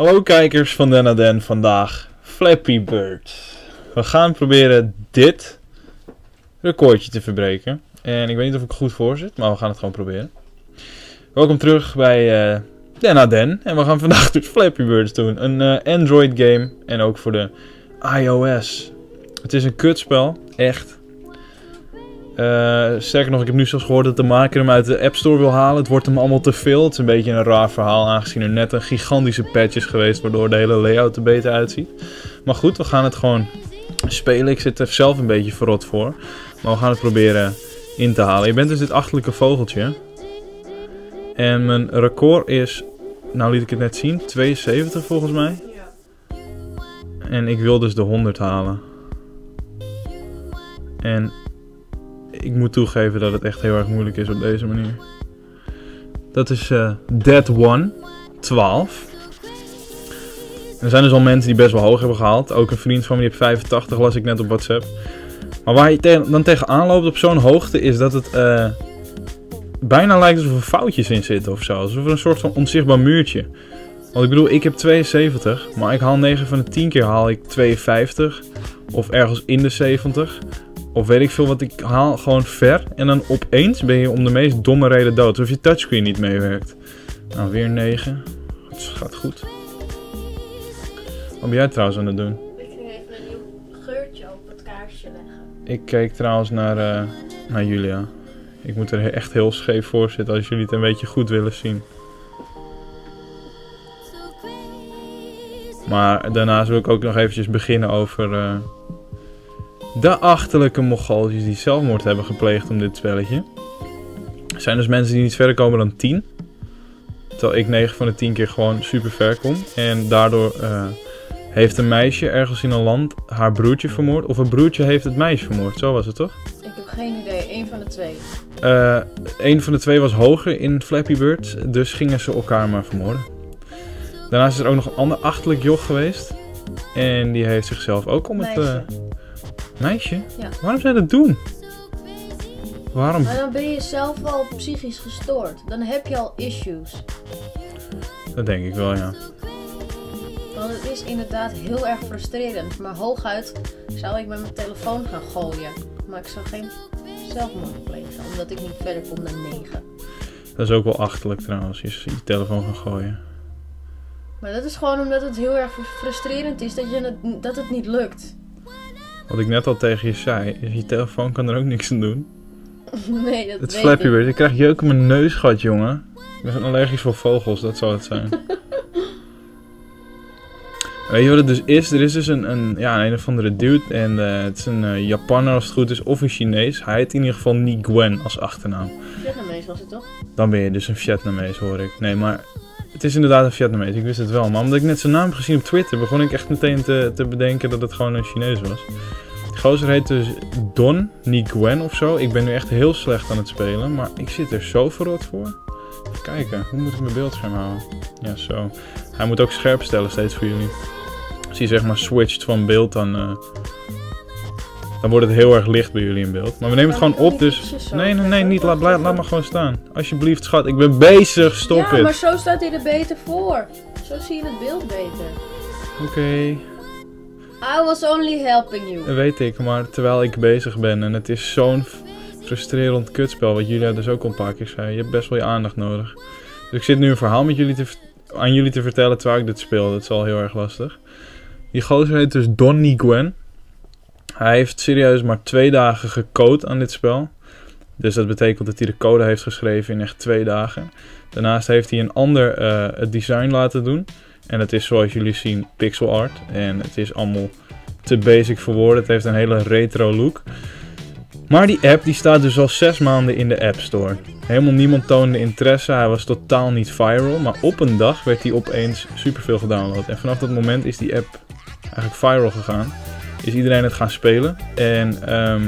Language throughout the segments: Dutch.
Hallo kijkers van Den Den, vandaag Flappy Bird. We gaan proberen dit recordje te verbreken. En ik weet niet of ik goed voor zit, maar we gaan het gewoon proberen. Welkom terug bij uh, Den Den. En we gaan vandaag dus Flappy Birds doen. Een uh, Android game en ook voor de iOS. Het is een kutspel, echt. Uh, sterker nog, ik heb nu zelfs gehoord dat de maker hem uit de App Store wil halen. Het wordt hem allemaal te veel. Het is een beetje een raar verhaal, aangezien er net een gigantische patch is geweest, waardoor de hele layout er beter uitziet. Maar goed, we gaan het gewoon spelen. Ik zit er zelf een beetje verrot voor. Maar we gaan het proberen in te halen. Je bent dus dit achterlijke vogeltje. En mijn record is, nou liet ik het net zien, 72 volgens mij. En ik wil dus de 100 halen. En ik moet toegeven dat het echt heel erg moeilijk is op deze manier. Dat is uh, Dead One 12. Er zijn dus al mensen die best wel hoog hebben gehaald. Ook een vriend van me die heeft 85, las ik net op WhatsApp. Maar waar je dan tegenaan loopt op zo'n hoogte is dat het uh, bijna lijkt alsof er foutjes in zitten of zo. Alsof er een soort van onzichtbaar muurtje. Want ik bedoel, ik heb 72, maar ik haal 9 van de 10 keer haal ik 52. Of ergens in de 70. Of weet ik veel wat ik haal, gewoon ver. En dan opeens ben je om de meest domme reden dood. Alsof je touchscreen niet meewerkt. Nou, weer 9. Het gaat goed. Wat ben jij trouwens aan het doen? Ik ging even een nieuw geurtje op het kaarsje leggen. Ik keek trouwens naar, uh, naar Julia. Ik moet er echt heel scheef voor zitten als jullie het een beetje goed willen zien. Maar daarnaast wil ik ook nog eventjes beginnen over... Uh, de achterlijke Mongooltjes die zelfmoord hebben gepleegd om dit spelletje. Er zijn dus mensen die niet verder komen dan 10. Terwijl ik 9 van de 10 keer gewoon super ver kom. En daardoor uh, heeft een meisje ergens in een land haar broertje vermoord. Of een broertje heeft het meisje vermoord. Zo was het toch? Ik heb geen idee. Eén van de twee. Uh, een van de twee was hoger in Flappy Bird. Dus gingen ze elkaar maar vermoorden. Daarnaast is er ook nog een ander achterlijk joch geweest. En die heeft zichzelf ook om het... Uh, Meisje? Ja. Waarom zou je dat doen? Waarom? Maar dan ben je zelf wel psychisch gestoord. Dan heb je al issues. Dat denk ik wel, ja. Want het is inderdaad heel erg frustrerend. Maar hooguit zou ik met mijn telefoon gaan gooien. Maar ik zou geen zelfmoord plegen, omdat ik niet verder kom dan 9. Dat is ook wel achterlijk trouwens, je, je telefoon gaan gooien. Maar dat is gewoon omdat het heel erg frustrerend is dat, je het, dat het niet lukt. Wat ik net al tegen je zei, is je telefoon kan er ook niks aan doen. Nee, dat Het weet Flappy ik. Bird. Ik krijg jeuk in mijn neusgat, jongen. Ik ben allergisch voor vogels, dat zou het zijn. Weet je wat het dus is? Er is dus een, een, ja, een of andere dude en eh, het is een uh, Japanner als het goed is, of een Chinees. Hij heet in ieder geval Ni Gwen als achternaam. Vietnamees was het toch? Dan ben je dus een Vietnamees, hoor ik. Nee, maar het is inderdaad een Vietnamees, ik wist het wel. Maar omdat ik net zijn naam heb gezien op Twitter, begon ik echt meteen te, te bedenken dat het gewoon een Chinees was. Die gozer heet dus Don Ni Gwen of zo. Ik ben nu echt heel slecht aan het spelen, maar ik zit er zo verrot voor. Even kijken, hoe moet ik mijn beeldscherm houden? Ja, zo. Hij moet ook scherp stellen steeds voor jullie. Als hij zeg maar switcht van beeld, dan, uh, dan wordt het heel erg licht bij jullie in beeld. Maar we nemen het gewoon op, dus... Nee, nee, nee, niet. Laat, laat, laat maar gewoon staan. Alsjeblieft, schat. Ik ben bezig. Stop ja, het. maar zo staat hij er beter voor. Zo zie je het beeld beter. Oké, I was only helping you. dat weet ik. Maar terwijl ik bezig ben en het is zo'n frustrerend kutspel, wat Julia dus ook al een paar keer zei. Je hebt best wel je aandacht nodig. Dus ik zit nu een verhaal met jullie te, aan jullie te vertellen terwijl ik dit speel. Dat is al heel erg lastig. Die gozer heet dus Donny Gwen. Hij heeft serieus maar twee dagen gecode aan dit spel. Dus dat betekent dat hij de code heeft geschreven in echt twee dagen. Daarnaast heeft hij een ander eh, het design laten doen. En het is zoals jullie zien pixel art. En het is allemaal te basic voor woorden. Het heeft een hele retro look. Maar die app die staat dus al zes maanden in de App Store. Helemaal niemand toonde interesse. Hij was totaal niet viral. Maar op een dag werd hij opeens superveel gedownload. En vanaf dat moment is die app eigenlijk viral gegaan. Is iedereen het gaan spelen. En ehm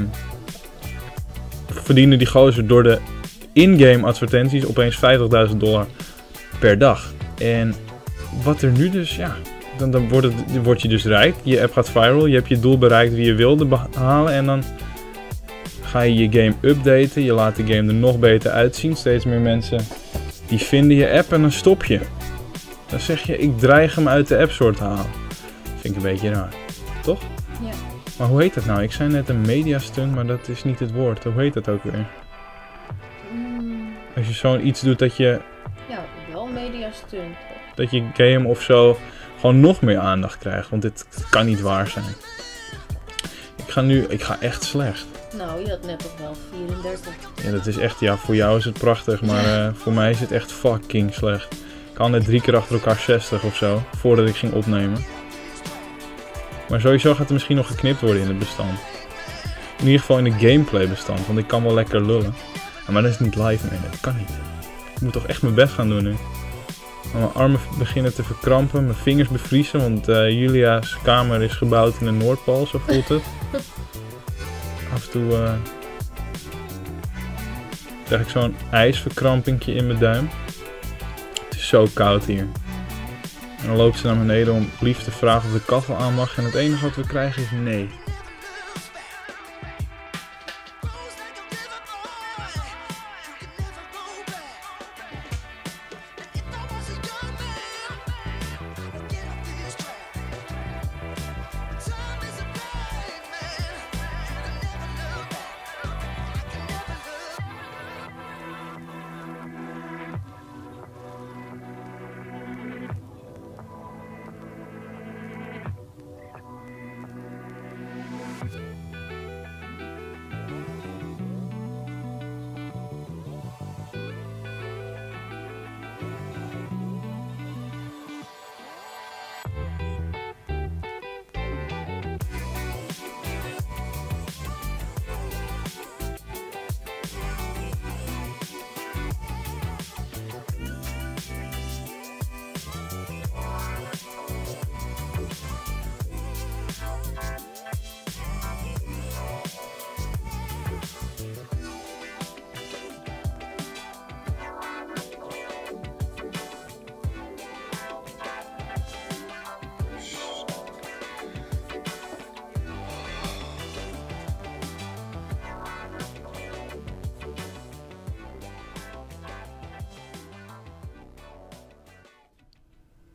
verdiende die gozer door de in-game advertenties opeens 50.000 dollar per dag. En wat er nu dus, ja, dan, dan word je dus rijk. Je app gaat viral. Je hebt je doel bereikt wie je wilde behalen. En dan ga je je game updaten. Je laat de game er nog beter uitzien. Steeds meer mensen die vinden je app en dan stop je. Dan zeg je, ik dreig hem uit de App Store te halen. Vind ik een beetje raar. Toch? Ja. Maar hoe heet dat nou? Ik zei net een mediastunt, maar dat is niet het woord. Hoe heet dat ook weer? Mm, Als je zo'n iets doet dat je, ja, wel media stunt. dat je game of zo gewoon nog meer aandacht krijgt. Want dit kan niet waar zijn. Ik ga nu, ik ga echt slecht. Nou, je had net toch wel 34. Ja, dat is echt, ja, voor jou is het prachtig, maar eh, voor mij is het echt fucking slecht. Ik had net drie keer achter elkaar 60 of zo, voordat ik ging opnemen. Maar sowieso gaat er misschien nog geknipt worden in het bestand. In ieder geval in de gameplay bestand, want ik kan wel lekker lullen. Maar dat is niet live meer, dat kan niet. Ik moet toch echt mijn best gaan doen nu. Mijn armen beginnen te verkrampen, mijn vingers bevriezen, want eh, Julia's kamer is gebouwd in de Noordpool, zo voelt het. Af en toe eh, krijg ik zo'n ijsverkrampingje in mijn duim. Het is zo koud hier. En dan loopt ze naar beneden om lief te vragen of de kachel aan mag. En het enige wat we krijgen is nee.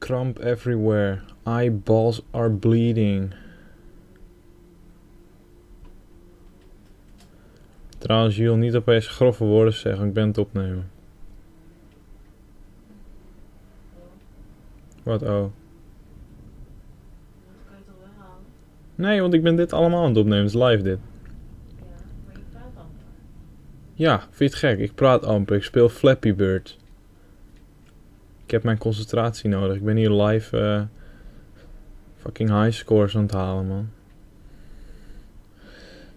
Cramp everywhere. Eyeballs are bleeding. Trouwens, Jules, niet opeens grove woorden zeggen. Ik ben het opnemen. Wat oh? Nee, want ik ben dit allemaal aan het opnemen. Het is live dit. Ja, maar je praat dan. Ja, vind je het gek? Ik praat amper. Ik speel Flappy Bird. Ik heb mijn concentratie nodig. Ik ben hier live eh, fucking high scores aan het halen, man.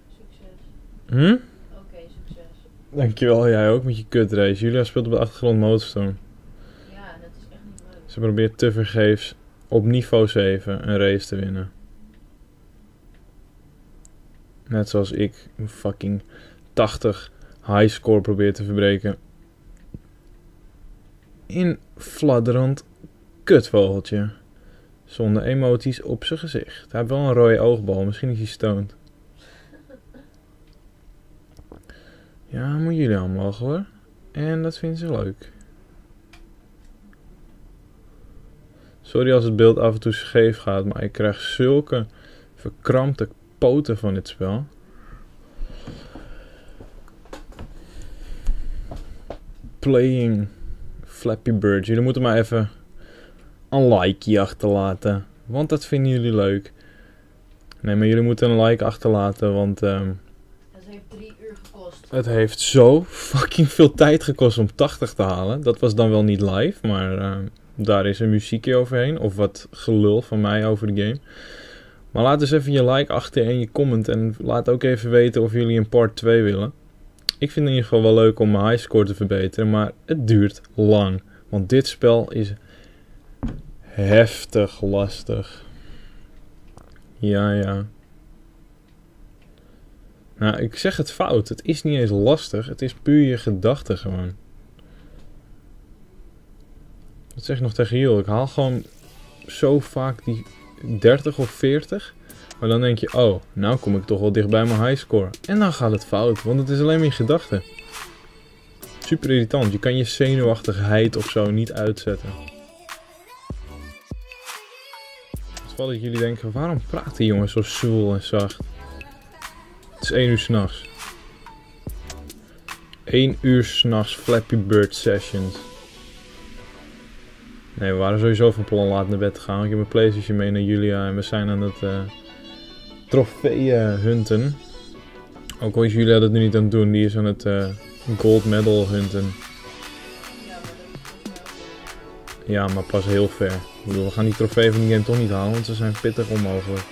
Succes. Hm? Oké, succes. Dankjewel, jij ook met je kutrace. Julia speelt op de achtergrond Motorstorm. Ja, dat is echt niet leuk. Ze probeert tevergeefs op niveau 7 een race te winnen. Net zoals ik een fucking 80 high score probeer te verbreken. In fladderend kutvogeltje. Zonder emoties op zijn gezicht. Hij heeft wel een rode oogbal, misschien is hij stoned. Ja, moet jullie allemaal hoor. En dat vinden ze leuk. Sorry als het beeld af en toe scheef gaat, maar ik krijg zulke verkrampte poten van dit spel. Playing Flappy Bird. Jullie moeten maar even een likeje achterlaten. Want dat vinden jullie leuk. Nee, maar jullie moeten een like achterlaten, want ehm, Het heeft drie uur gekost. het heeft zo fucking veel tijd gekost om 80 te halen. Dat was dan wel niet live, maar ehm, daar is een muziekje overheen. Of wat gelul van mij over de game. Maar laat dus even je like achter en je comment. En laat ook even weten of jullie een part 2 willen. Ik vind het in ieder geval wel leuk om mijn highscore te verbeteren. Maar het duurt lang. Want dit spel is heftig lastig. Ja, ja. Nou, ik zeg het fout. Het is niet eens lastig. Het is puur je gedachten gewoon. Dat zeg ik nog tegen Jill. Ik haal gewoon zo vaak die 30 of 40. Maar dan denk je, oh, nou kom ik toch wel dicht bij mijn highscore. En dan gaat het fout, want het is alleen maar je gedachten. Super irritant. Je kan je zenuwachtigheid of zo niet uitzetten. geval dat jullie denken, waarom praat die jongen zo zwoel en zacht? Het is 1 uur s'nachts. 1 uur s'nachts Flappy Bird Sessions. Nee, we waren sowieso van plan laat naar bed te gaan. Ik heb mijn Playstation mee naar Julia en we zijn aan het uh, trofeeën hunten. Ook al is Julia dat nu niet aan het doen, die is aan het uh, gold medal hunten. Ja, maar pas heel ver. Ik bedoel, we gaan die trofee van die game toch niet halen, want ze zijn pittig onmogelijk.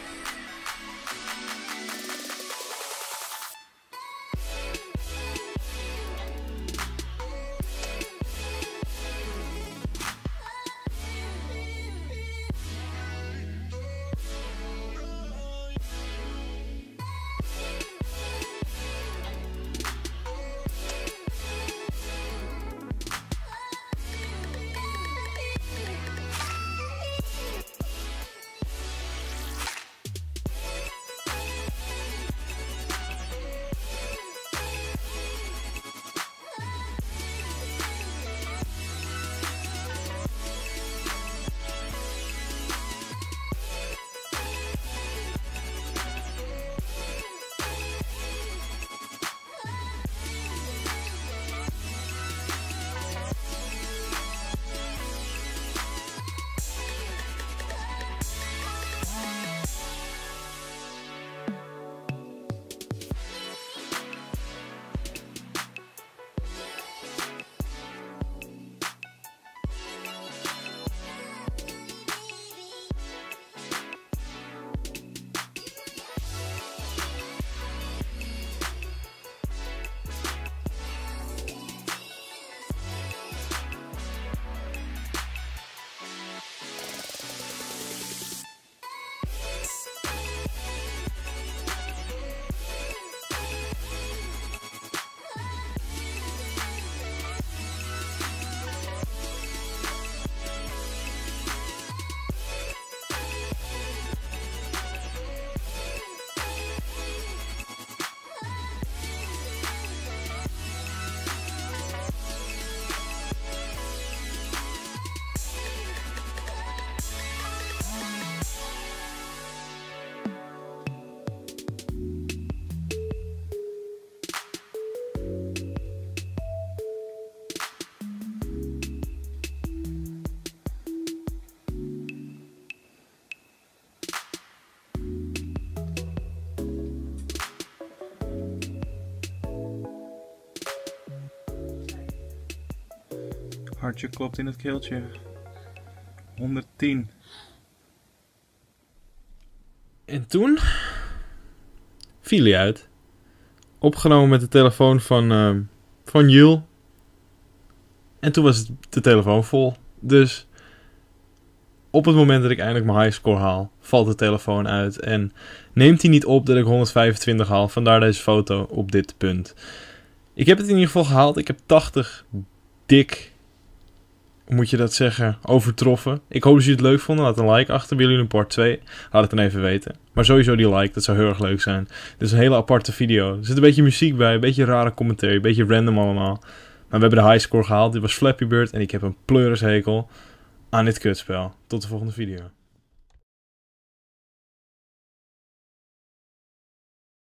Hartje klopt in het keeltje. 110. En toen viel hij uit. Opgenomen met de telefoon van, uh, van Jules. En toen was de telefoon vol. Dus op het moment dat ik eindelijk mijn highscore haal, valt de telefoon uit. En neemt hij niet op dat ik 125 haal. Vandaar deze foto op dit punt. Ik heb het in ieder geval gehaald. Ik heb 80 dik moet je dat zeggen, overtroffen. Ik hoop dat jullie het leuk vonden. Laat een like achter. Willen jullie een part 2? Laat het dan even weten. Maar sowieso die like, dat zou heel erg leuk zijn. Dit is een hele aparte video. Er zit een beetje muziek bij, een beetje rare commentaar, een beetje random allemaal. Maar we hebben de highscore gehaald. Dit was Flappy Bird en ik heb een pleurishekel aan dit kutspel. Tot de volgende video.